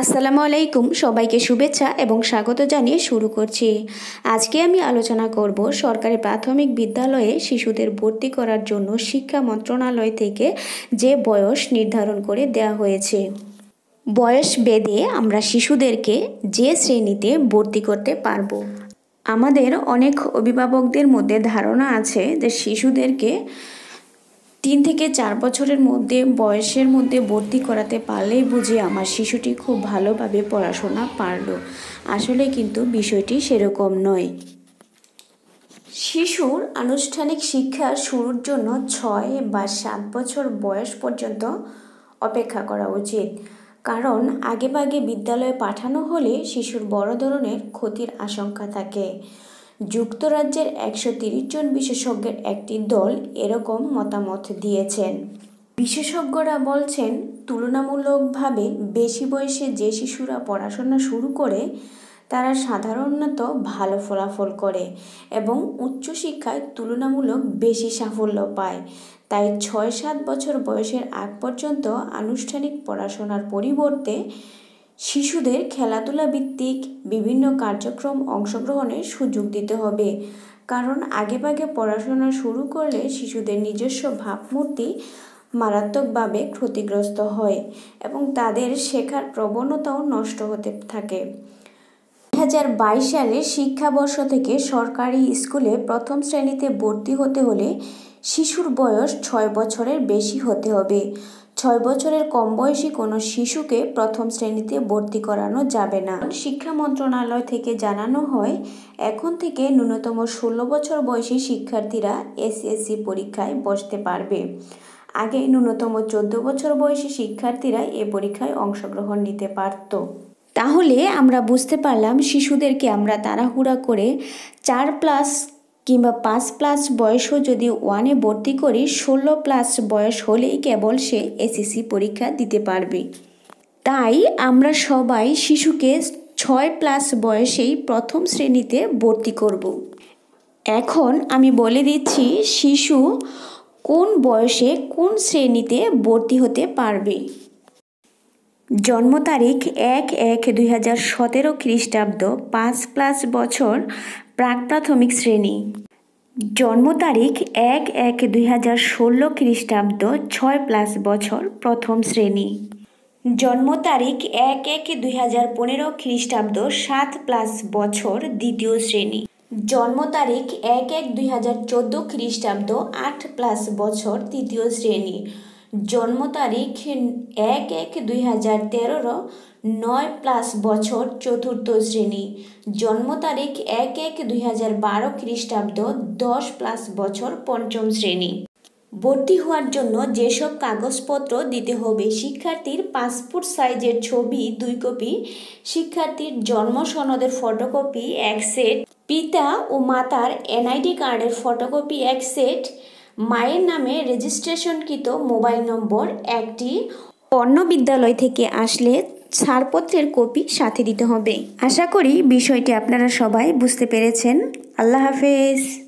আসসালামু আলাইকুম, সবাইকে শুভেচ্ছা এবং স্বাগত জানিয়ে শুরু করছি। আজকে আমি আলোচনা করব সরকারি প্রাথমিক বিদ্যালয়ে শিশুদের ভর্তি করার জন্য শিক্ষা মন্ত্রণালয় থেকে যে বয়স নির্ধারণ করে দেওয়া হয়েছে। বয়স বেদে আমরা শিশুদেরকে যে শ্রেণীতে ভর্তি করতে পারব। আমাদের অনেক অভিভাবকদের মধ্যে ধারণা আছে যে শিশুদেরকে তিন থেকে চার বছরের মধ্যে, বয়সের মধ্যে ভর্তি করাতে পারলেই বুঝি আমার শিশুটি খুব ভালোভাবে পড়াশোনা পারল। আসলে কিন্তু বিষয়টি সেরকম নয়। শিশুর আনুষ্ঠানিক শিক্ষা শুরুর জন্য ছয় বা সাত বছর বয়স পর্যন্ত অপেক্ষা করা উচিত। কারণ আগেভাগে বিদ্যালয়ে পাঠানো হলে শিশুর বড় ধরনের ক্ষতির আশঙ্কা থাকে। যুক্তরাজ্যের একশো তিরিশ জন বিশেষজ্ঞের একটি দল এরকম মতামত দিয়েছেন। বিশেষজ্ঞরা বলছেন, তুলনামূলকভাবে বেশি বয়সে যে শিশুরা পড়াশোনা শুরু করে, তারা সাধারণত ভালো ফলাফল করে এবং উচ্চশিক্ষায় তুলনামূলক বেশি সাফল্য পায়। তাই ছয় সাত বছর বয়সের আগ পর্যন্ত আনুষ্ঠানিক পড়াশোনার পরিবর্তে শিশুদের খেলাধুলা ভিত্তিক বিভিন্ন কার্যক্রম অংশগ্রহণের সুযোগ দিতে হবে। কারণ আগেভাগে পড়াশোনা শুরু করলে শিশুদের নিজস্ব ভাবমূর্তি মারাত্মকভাবে ক্ষতিগ্রস্ত হয় এবং তাদের শেখার প্রবণতাও নষ্ট হতে থাকে। দুই হাজার বাইশ সালে শিক্ষাবর্ষ থেকে সরকারি স্কুলে প্রথম শ্রেণীতে ভর্তি হতে হলে শিশুর বয়স ছয় বছরের বেশি হতে হবে। ছয় বছরের কম বয়সী কোনো শিশুকে প্রথম শ্রেণীতে ভর্তি করানো যাবে না। শিক্ষা মন্ত্রণালয় থেকে জানানো হয়, এখন থেকে ন্যূনতম ষোলো বছর বয়সী শিক্ষার্থীরা এসএসসি পরীক্ষায় বসতে পারবে। আগে ন্যূনতম চোদ্দ বছর বয়সী শিক্ষার্থীরা এ পরীক্ষায় অংশগ্রহণ নিতে পারত। তাহলে আমরা বুঝতে পারলাম শিশুদেরকে আমরা তাড়াহুড়া করে চার প্লাস কিংবা পাঁচ প্লাস বয়সও যদি ওয়ানে ভর্তি করি, ষোলো প্লাস বয়স হলেই কেবল সে এসএসসি পরীক্ষা দিতে পারবে তাই আমরা সবাই শিশুকে ছয় প্লাস বয়সেই প্রথম শ্রেণীতে ভর্তি করব। এখন আমি বলে দিচ্ছি, শিশু কোন বয়সে কোন শ্রেণীতে ভর্তি হতে পারবে জন্ম তারিখ এক এক দুই হাজার সতেরো খ্রিস্টাব্দ, পাঁচ প্লাস বছর প্রাক প্রাথমিক শ্রেণি। জন্ম তারিখ এক এক দুই হাজার ষোলো খ্রিস্টাব্দ ছয় প্লাস বছর প্রথম শ্রেণি। জন্ম তারিখ এক এক দুই হাজার পনেরো খ্রিস্টাব্দ সাত প্লাস বছর দ্বিতীয় শ্রেণি। জন্ম তারিখ এক এক দুই হাজার চোদ্দ খ্রিস্টাব্দ আট প্লাস বছর তৃতীয় শ্রেণি। জন্ম তারিখ এক এক দুই হাজার তেরোরো নয় প্লাস বছর চতুর্থ শ্রেণি। জন্ম তারিখ এক এক দুই হাজার বারো খ্রিস্টাব্দ দশ প্লাস বছর পঞ্চম শ্রেণি। ভর্তি হওয়ার জন্য যেসব কাগজপত্র দিতে হবে, শিক্ষার্থীর পাসপোর্ট সাইজের ছবি, দুই কপি, শিক্ষার্থীর জন্ম সনদের ফটোকপি, এক সেট, পিতা ও মাতার এনআইডি কার্ডের ফটোকপি, এক সেট মায়ের নামে রেজিস্ট্রেশনকৃত মোবাইল নম্বর একটি অন্য বিদ্যালয় থেকে আসলে ছাড়পত্রের কপি সাথে দিতে হবে। আশা করি বিষয়টি আপনারা সবাই বুঝতে পেরেছেন। আল্লাহ হাফেজ।